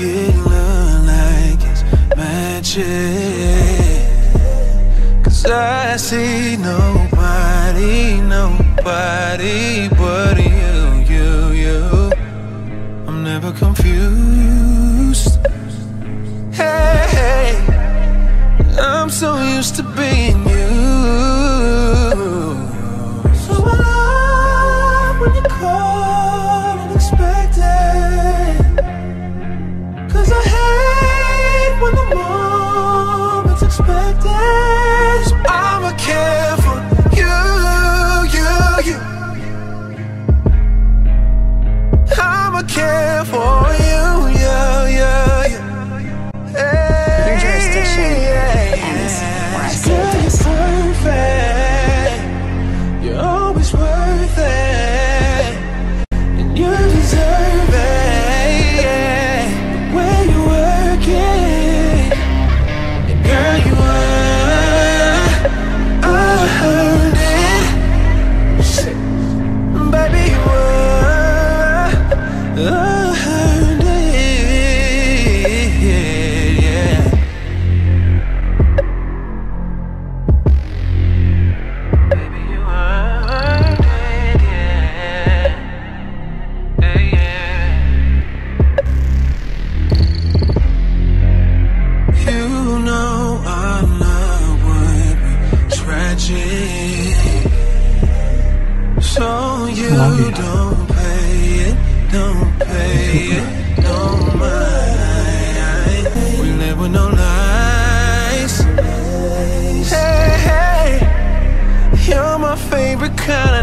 it look like it's magic. Cause I see nobody, nobody but you, you, you. I'm never confused. Hey, I'm so used to when the moment's expected. So I'ma care for you, you, you. I'ma care for you, you, you, you. Hey, Your jurisdiction So you Love tragic, so you. don't don't pay mind. We live with no lies. Hey, hey, you're my favorite kind of.